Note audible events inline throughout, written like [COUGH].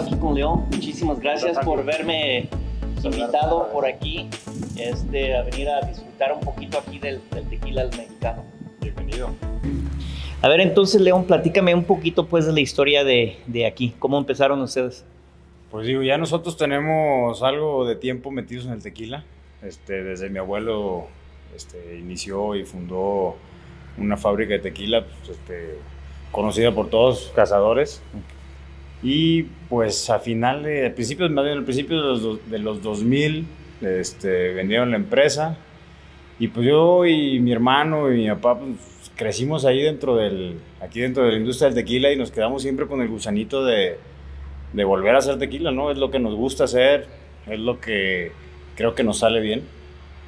aquí con León. Muchísimas gracias por verme invitado por aquí este, a venir a disfrutar un poquito aquí del, del tequila del mexicano. Bienvenido. A ver, entonces, León, platícame un poquito pues de la historia de, de aquí. ¿Cómo empezaron ustedes? Pues digo, ya nosotros tenemos algo de tiempo metidos en el tequila. Este, desde mi abuelo este, inició y fundó una fábrica de tequila pues, este, conocida por todos, cazadores. Y pues a final de, al principio, más bien al principio de los, de los 2000, este, vendieron la empresa. Y pues yo y mi hermano y mi papá pues, crecimos ahí dentro del, aquí dentro de la industria del tequila y nos quedamos siempre con el gusanito de, de volver a hacer tequila, ¿no? Es lo que nos gusta hacer, es lo que creo que nos sale bien.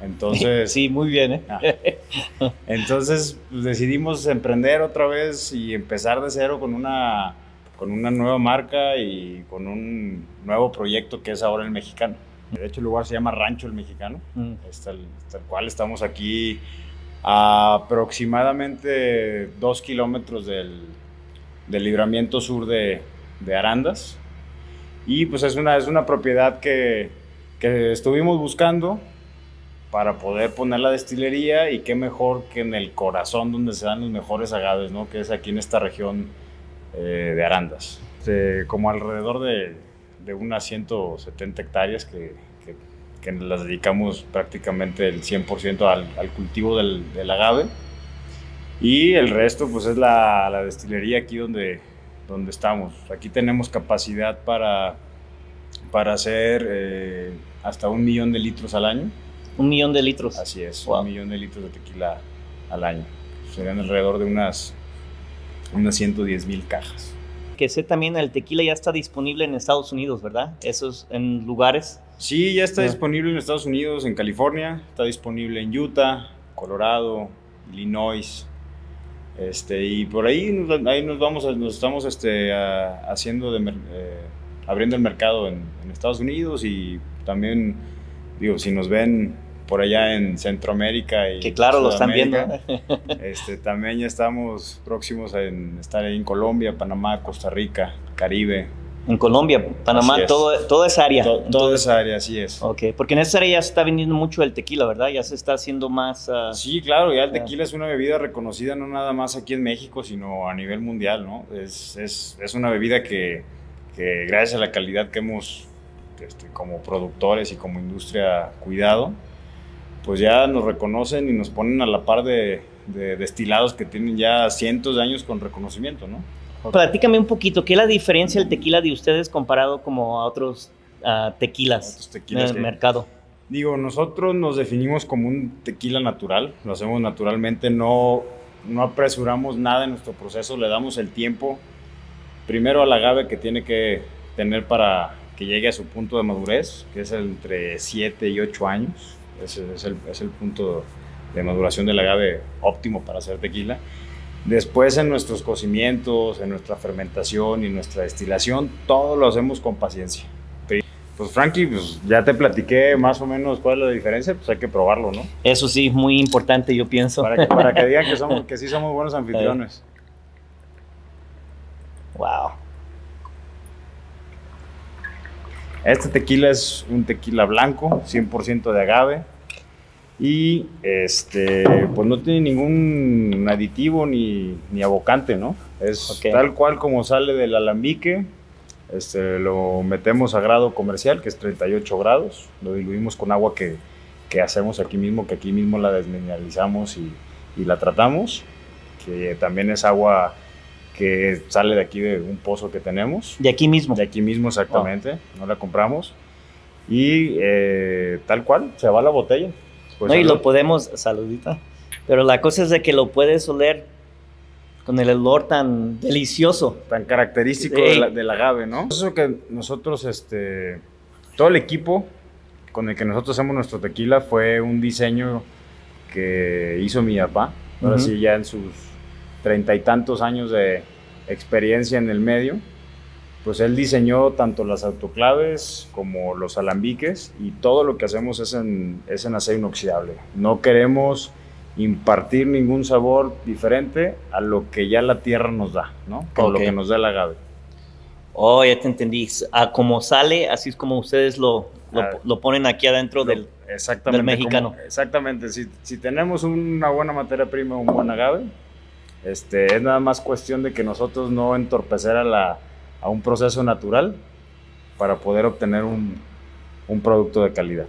Entonces, [LAUGHS] Sí, muy bien, ¿eh? Ah. entonces pues, decidimos emprender otra vez y empezar de cero con una, con una nueva marca y con un nuevo proyecto que es ahora el mexicano. De hecho, el lugar se llama Rancho el Mexicano, Mm. tal, tal cual estamos aquí a aproximadamente dos kilómetros del, del libramiento sur de, de Arandas. Y pues es una, es una propiedad que, que estuvimos buscando para poder poner la destilería y qué mejor que en el corazón donde se dan los mejores agaves, ¿no? Que es aquí en esta región eh, Arandas. Como alrededor de, de unas 170 hectáreas que, que, que las dedicamos prácticamente el 100% al, al cultivo del, del agave. Y el resto pues es la, la destilería aquí donde, donde estamos. Aquí tenemos capacidad para, para hacer eh, hasta un millón de litros al año. Un millón de litros. Así es, Wow. un millón de litros de tequila al año. Serían alrededor de unas, unas 110 mil cajas. Que sé también el tequila ya está disponible en Estados Unidos, ¿verdad? Esos en lugares. Sí, ya está disponible en Estados Unidos, en California, está disponible en Utah, Colorado, Illinois. Este, y por ahí nos, ahí nos vamos, a- nos estamos este, a- haciendo de, eh, abriendo el mercado en, en Estados Unidos y también, digo, si nos ven por allá en Centroamérica y Que claro, lo están viendo. Sudamérica, [LAUGHS] Este, también ya estamos próximos a en estar ahí en Colombia, Panamá, Costa Rica, Caribe, En Colombia, Panamá, es. todo, toda esa área. to- toda esa área, así es. Ok, porque en esa área ya se está vendiendo mucho el tequila, ¿verdad? Ya se está haciendo más... ah, Sí, claro, ya el tequila es una bebida reconocida no nada más aquí en México, sino a nivel mundial, ¿no? Es, es, es una bebida que, que gracias a la calidad que hemos este, como productores y como industria cuidado, pues ya nos reconocen y nos ponen a la par de, de destilados que tienen ya cientos de años con reconocimiento, ¿no? Platícame un poquito, ¿qué es la diferencia del tequila de ustedes comparado como a otros ah, tequilas Otros tequilas en el que- mercado? Digo, nosotros nos definimos como un tequila natural, lo hacemos naturalmente, no, no apresuramos nada en nuestro proceso, le damos el tiempo primero al agave que tiene que tener para que llegue a su punto de madurez, que es entre 7 y 8 años, ese es el, es el punto de maduración del agave óptimo para hacer tequila. Después en nuestros cocimientos, en nuestra fermentación y nuestra destilación, todo lo hacemos con paciencia. Pues Frankie, pues ya te platiqué más o menos cuál es la diferencia, pues hay que probarlo, ¿no? Eso sí, muy importante, yo pienso. Para que, para que digan que, [LAUGHS] somos, que sí somos buenos anfitriones. Wow. Este tequila es un tequila blanco, 100% de agave. Y este, pues no tiene ningún aditivo ni, ni abocante, ¿no? Es tal cual como sale del alambique. Este, lo metemos a grado comercial, que es 38 grados. Lo diluimos con agua que, que hacemos aquí mismo, que aquí mismo la desmineralizamos y, y la tratamos. Que también es agua que sale de aquí de un pozo que tenemos. De aquí mismo. De aquí mismo exactamente, no la compramos. Y eh, tal cual, se va la botella. Pues, no, y lo podemos, saludita. Pero la cosa es de que lo puedes oler con el olor tan delicioso. tan característico de la- del agave, ¿no? Eso que nosotros, este, todo el equipo con el que nosotros hacemos nuestro tequila fue un diseño que hizo mi papá. Ahora Ujú. sí, ya en sus treinta y tantos años de experiencia en el medio, pues él diseñó tanto las autoclaves como los alambiques y todo lo que hacemos es en, es en acero inoxidable. No queremos impartir ningún sabor diferente a lo que ya la tierra nos da, ¿no? O lo que nos da el agave. Oh, ya te entendí. A como sale, así es como ustedes lo, lo, Ah. lo ponen aquí adentro del... Exactamente. del mexicano. como- exactamente. Si, si tenemos una buena materia prima, un buen agave, este, es nada más cuestión de que nosotros no entorpecer a, la, a un proceso natural para poder obtener un, un producto de calidad.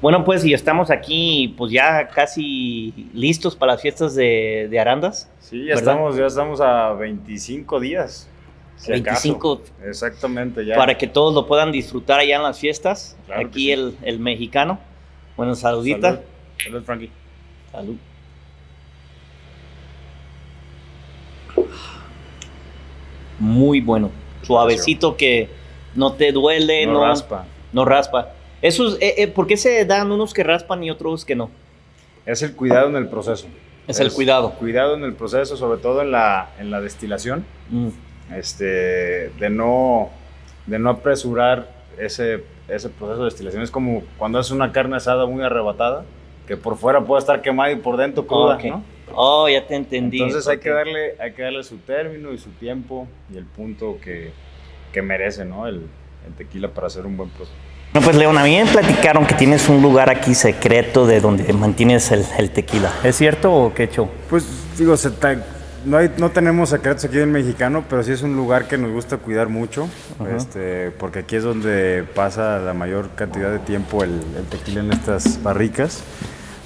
Bueno, pues y estamos aquí, pues ya casi listos para las fiestas de, de Arandas. Sí, ya ¿Verdad? estamos, ya estamos a 25 días. si acaso. 25 Exactamente, ya. para que todos lo puedan disfrutar allá en las fiestas. Claro aquí sí. el, el mexicano. Bueno, saludita. Salud. Salud, Frankie. Salud. Muy bueno. Suavecito que no te duele, No no, raspa. no raspa. Eso es, eh, eh, ¿Por qué se dan unos que raspan y otros que no? Es el cuidado en el proceso. Es el cuidado. Cuidado en el proceso, sobre todo en la, en la destilación. Mm. este, de no, de no apresurar ese, ese proceso de destilación. Es como cuando es una carne asada muy arrebatada, que por fuera puede estar quemada y por dentro cruda, Ok. ¿no? Oh, ya te entendí. Entonces hay, Ok. que darle, hay que darle su término y su tiempo y el punto que, que merece, ¿no? El, el tequila para hacer un buen proceso. Bueno, pues León, a mí me platicaron que tienes un lugar aquí secreto de donde mantienes el, el tequila. ¿Es cierto o qué hecho? Pues digo, se ta- no, hay, no tenemos secretos aquí en Mexicano, pero sí es un lugar que nos gusta cuidar mucho, Ajá. este, porque aquí es donde pasa la mayor cantidad de tiempo el, el tequila en estas barricas,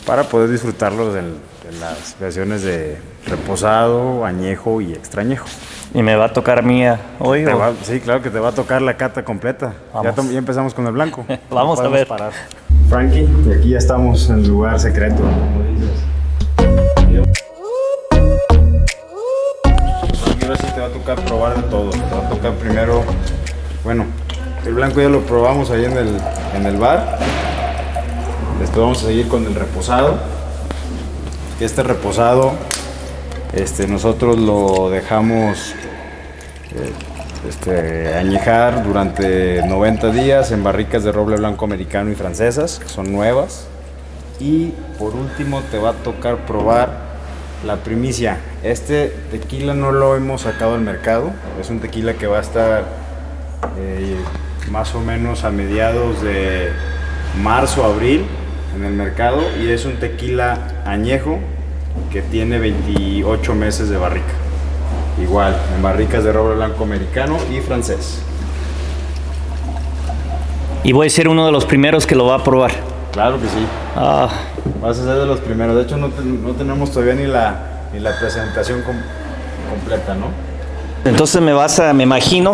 para poder disfrutarlo del- de las versiones de reposado, añejo y extrañejo. ¿Y me va a tocar a mí eh, hoy? Te o- va- sí, claro que te va a tocar la cata completa. Ya, empezamos con el blanco. [LAUGHS] Vamos a ver. parar. Frankie, y aquí ya estamos en el lugar secreto, como dices. Aquí ahora sí te va a tocar probar de todo. Te va a tocar primero, bueno, el blanco ya lo probamos ahí en el, en el bar. Después vamos a seguir con el reposado. Este reposado, este, nosotros lo dejamos eh, este, añejar durante 90 días en barricas de roble blanco americano y francesas, que son nuevas. Y por último te va a tocar probar la primicia. Este tequila no lo hemos sacado al mercado, es un tequila que va a estar eh, más o menos a mediados de marzo, abril en el mercado y es un tequila añejo que tiene 28 meses de barrica. Igual, en barricas de roble blanco americano y francés. Y voy a ser uno de los primeros que lo va a probar. Claro que sí. Ah, Vas a ser de los primeros. De hecho, no, te- no tenemos todavía ni la, ni la presentación com- completa, ¿no? entonces me vas a, me imagino,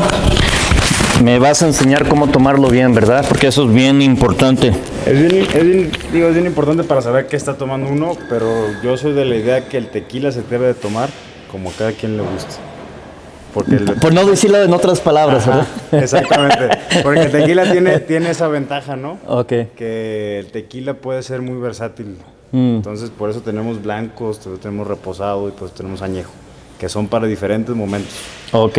me vas a enseñar cómo tomarlo bien, ¿verdad? Porque eso es bien importante. Es bien, es bien- digo, es bien importante para saber qué está tomando uno, pero yo soy de la idea que el tequila se debe de tomar como a cada quien le guste. Porque el, Por no decirlo en otras palabras, Ajá, ¿verdad? [LAUGHS] exactamente. Porque el tequila tiene, tiene esa ventaja, ¿no? Ok. Que el tequila puede ser muy versátil. Mm. Entonces, por eso tenemos blancos, tenemos reposado y por eso tenemos añejo, que son para diferentes momentos. Ok.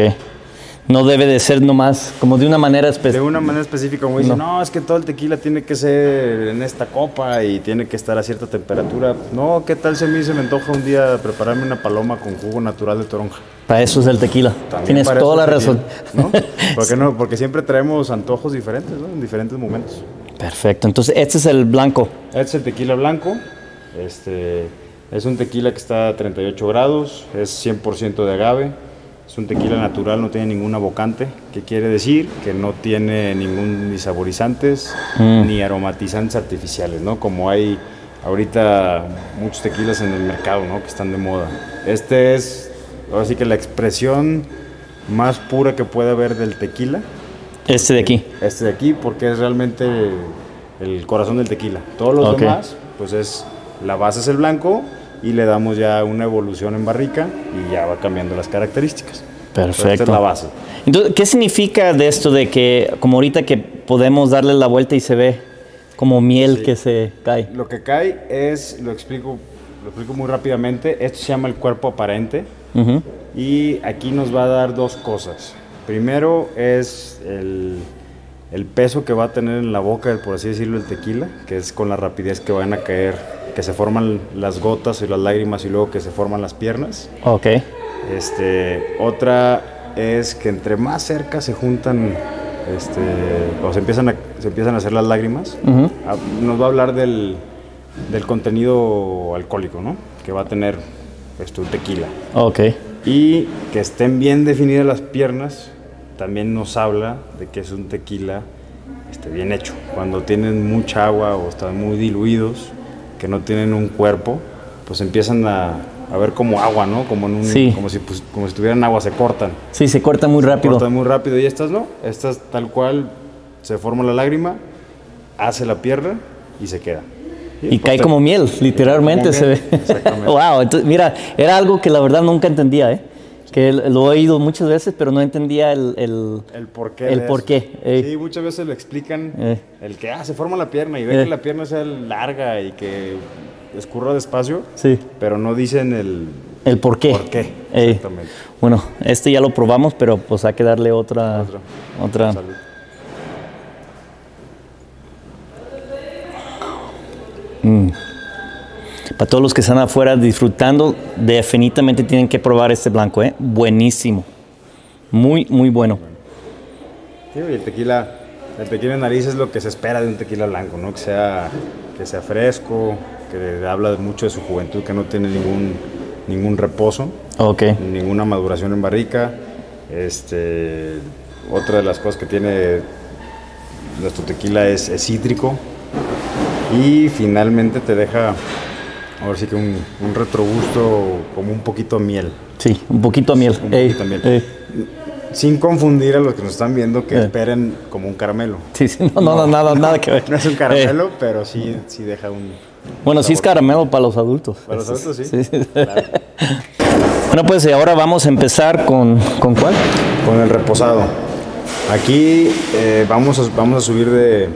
No debe de ser nomás como de una manera De específica. una manera específica, como dicen, no. es que todo el tequila tiene que ser en esta copa y tiene que estar a cierta temperatura. No, ¿qué tal si a mí se me antoja un día prepararme una paloma con jugo natural de toronja? Para eso es el tequila. También Tienes toda la razón. ¿no? [LAUGHS] ¿Por qué no? Porque siempre traemos antojos diferentes, ¿no? En diferentes momentos. Perfecto. Entonces, este es el blanco. Este es el tequila blanco. Este es un tequila que está a 38 grados, es 100% de agave. Es un tequila natural, no tiene ningún abocante. ¿Qué quiere decir? Que no tiene ningún ni saborizantes Mm. ni aromatizantes artificiales, ¿no? Como hay ahorita muchos tequilas en el mercado, ¿no? Que están de moda. Este es, ahora sí que la expresión más pura que puede haber del tequila. Este de aquí. Este de aquí, porque es realmente el corazón del tequila. Todos los demás, pues es la base es el blanco y le damos ya una evolución en barrica y ya va cambiando las características. Pero Esta es Perfecto. la base. Entonces, ¿qué significa de esto de que, como ahorita que podemos darle la vuelta y se ve como miel Sí. que se cae? Lo que cae es, lo explico, lo explico muy rápidamente, esto se llama el cuerpo aparente Ujú. y aquí nos va a dar dos cosas. Primero es el, el peso que va a tener en la boca, por así decirlo, el tequila, que es con la rapidez que van a caer, que se forman las gotas y las lágrimas y luego que se forman las piernas. Ok. Este, otra es que entre más cerca se juntan este, o se empiezan, a, se empiezan a hacer las lágrimas, nos va a hablar del, del contenido alcohólico, ¿no? Que va a tener esto, tequila. Ok. Y que estén bien definidas las piernas, también nos habla de que es un tequila este, bien hecho. Cuando tienen mucha agua o están muy diluidos, que no tienen un cuerpo, pues empiezan a, a ver como agua, ¿no? Como, en un, Sí. como, si, pues, como si tuvieran agua, se cortan. Sí, se corta muy rápido. Cortan muy rápido y estas no. Estas tal cual se forma la lágrima, hace la pierna y se queda. Y cae te- como miel, literalmente como se miel, ve. exactamente. [LAUGHS] wow, entonces, mira, era algo que la verdad nunca entendía, ¿eh? Que lo he oído muchas veces, pero no entendía el... el- El porqué. El porqué, ey. Sí, muchas veces le explican Eh. el que ah, se forma la pierna y ve Eh. que la pierna sea larga y que escurra despacio, sí, pero no dicen el el por qué. por qué. Exactamente. Bueno, este ya lo probamos, pero pues hay que darle otra... Otra. Otra. Salud. Para todos los que están afuera disfrutando, definitivamente tienen que probar este blanco, ¿eh? Buenísimo. Muy, muy bueno. Sí, y el tequila, el tequila en nariz es lo que se espera de un tequila blanco, ¿no? Que sea, que sea fresco, que habla mucho de su juventud, que no tiene ningún, ningún reposo. Ok. ninguna maduración en barrica. Este, otra de las cosas que tiene nuestro tequila es, es cítrico. Y finalmente te deja, ahora sí que un, un retrogusto como un poquito a miel. Sí, un poquito a miel. Un Ey, poquito a miel. ey. Sin confundir a los que nos están viendo que Eh. esperen como un caramelo. Sí, sí, no, no, no, nada, nada [LAUGHS] que ver. No es un Eh, caramelo, pero sí, sí deja un... bueno, sí es caramelo para los adultos. Para los adultos, sí. sí. Claro. [LAUGHS] Bueno, pues y ahora vamos a empezar con, ¿con cuál? Con el reposado. Aquí eh, vamos, a, vamos a subir de,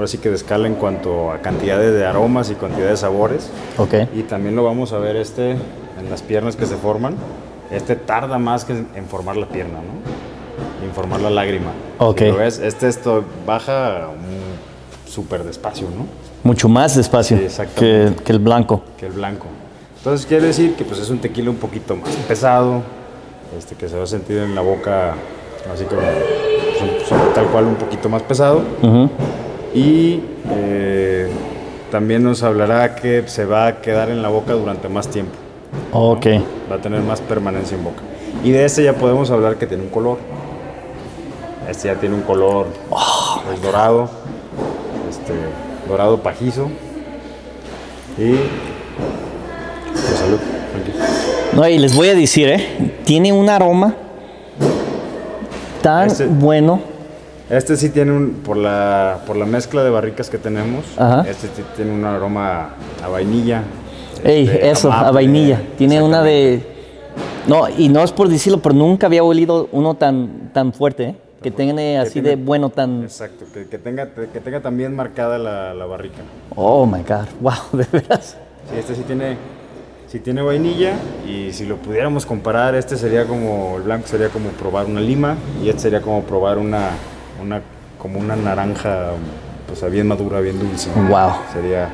ahora sí que de escala en cuanto a cantidades de aromas y cantidad de sabores. Ok. Y también lo vamos a ver este en las piernas que se forman. Este tarda más que en, formar la pierna, ¿no? En formar la lágrima. Ok. Si lo ves, este esto baja súper despacio, ¿no? Mucho más despacio Sí, que, que el blanco. Que el blanco. Entonces quiere decir que pues es un tequila un poquito más pesado, este, que se va a sentir en la boca así como son tal cual un poquito más pesado. Ujú. Y eh, también nos hablará que se va a quedar en la boca durante más tiempo. Ok. Va a tener más permanencia en boca. Y de este ya podemos hablar que tiene un color. Este ya tiene un color pues, dorado. Este, dorado pajizo. Y. Pues, salud. No, y les voy a decir, ¿eh? Tiene un aroma tan Este- bueno. Este sí tiene un. Por la, por la mezcla de barricas que tenemos. Ajá. Este sí tiene un aroma a vainilla. Ey, este, eso, a vainilla. Tiene una de... No, y no es por decirlo, pero nunca había olido uno tan, tan fuerte, ¿eh? Que tiene así de bueno, tan... Exacto, que, que tenga, que tenga también marcada la, la barrica. Oh, my God. Wow, [LAUGHS] de veras. Sí, este sí tiene, sí tiene vainilla y si lo pudiéramos comparar, este sería como, el blanco sería como probar una lima y este sería como probar una, una como una naranja, pues bien madura, bien dulce. Wow. Sería,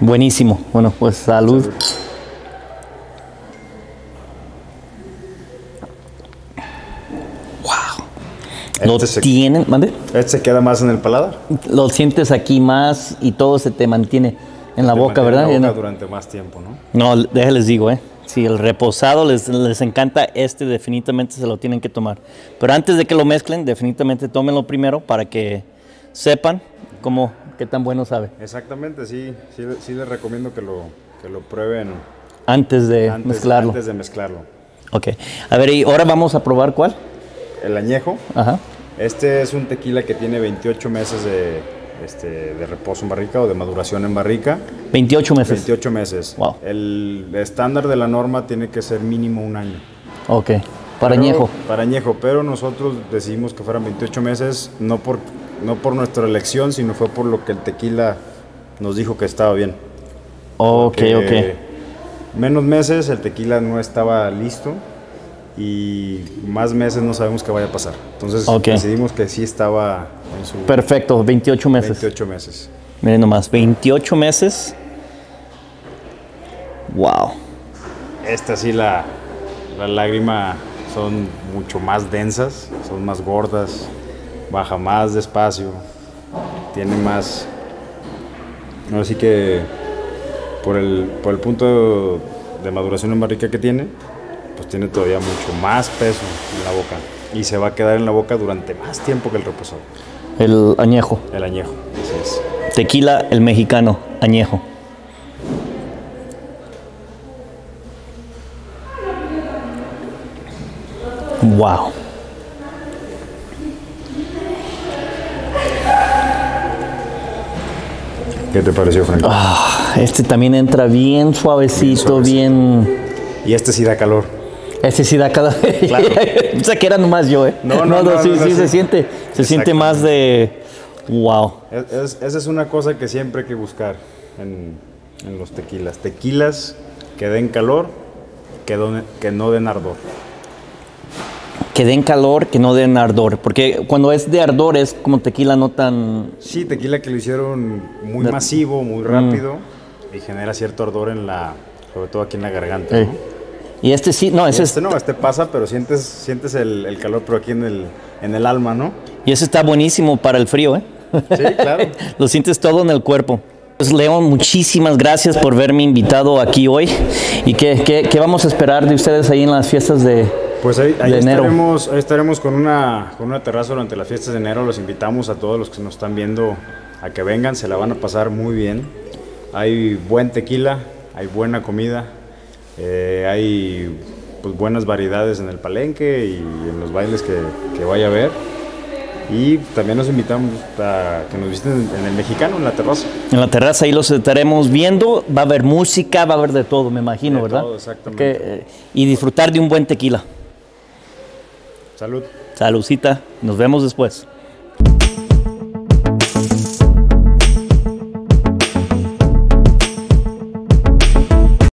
Buenísimo. Bueno, pues salud. Salud. Lo este se, tienen, ¿mande? este se queda más en el paladar. Lo sientes aquí más y todo se te mantiene en la boca, ¿verdad? en la boca durante más tiempo, ¿no? No, déjenles digo, ¿eh? Si el reposado les, les encanta, este definitivamente se lo tienen que tomar. Pero antes de que lo mezclen, definitivamente tómenlo primero para que sepan cómo, qué tan bueno sabe. Exactamente, sí, sí, sí les recomiendo que lo, que lo prueben Antes de antes, mezclarlo. antes de mezclarlo. Ok. A ver, y ahora vamos a probar cuál. El añejo, Ajá. Este es un tequila que tiene 28 meses de, este, de reposo en barrica o de maduración en barrica. 28 meses. 28 meses. Wow. El estándar de la norma tiene que ser mínimo un año. Ok. Para Pero- añejo. Para añejo, pero nosotros decidimos que fueran 28 meses, no por, no por nuestra elección, sino fue por lo que el tequila nos dijo que estaba bien. Ok, Que ok. Menos meses, el tequila no estaba listo y más meses no sabemos qué vaya a pasar. Entonces decidimos que sí estaba en su Perfecto, 28 meses. 28 meses. Miren nomás, 28 meses. Wow. Esta sí la, la lágrima son mucho más densas, son más gordas, baja más despacio, tiene más... Ahora sí que por el, por el punto de maduración en barrica que tiene, pues tiene todavía mucho más peso en la boca y se va a quedar en la boca durante más tiempo que el reposado. El añejo. El añejo, así es. Tequila, el mexicano, añejo. Wow. ¿Qué te pareció, Frank? Ah, este también entra bien suavecito, bien. Y este sí da calor. Este sí da cada. Claro. [LAUGHS] Pensé que era nomás yo, ¿eh? No, no, no, sí, no, no, sí, sí. se siente. Se siente más de. Wow. Es- es- esa es una cosa que siempre hay que buscar en, en los tequilas. Tequilas que den calor, que, don- que no den ardor. Que den calor, que no den ardor. Porque cuando es de ardor es como tequila no tan. Sí, tequila que lo hicieron muy masivo, muy rápido y genera cierto ardor en la, sobre todo aquí en la garganta. Eh. ¿no? Y este sí, no, ese Este es, no, este pasa, pero sientes, sientes el, el calor, pero aquí en el, en el alma, ¿no? y ese está buenísimo para el frío, ¿eh? Sí, claro. [LAUGHS] Lo sientes todo en el cuerpo. Pues León, muchísimas gracias por verme invitado aquí hoy. ¿Y qué, qué- qué vamos a esperar de ustedes ahí en las fiestas de, Pues ahí, ahí estaremos, ahí estaremos con, una, con una terraza durante las fiestas de enero. Los invitamos a todos los que nos están viendo a que vengan, se la van a pasar muy bien. Hay buen tequila, hay buena comida, eh, hay pues, buenas variedades en el palenque y en los bailes que, que vaya a haber. Y también los invitamos a que nos visiten en el mexicano, en la terraza. En la terraza ahí los estaremos viendo. Va a haber música, va a haber de todo, me imagino, De ¿verdad? todo, exactamente. Que, eh, y disfrutar de un buen tequila. Salud. Saludcita, nos vemos después.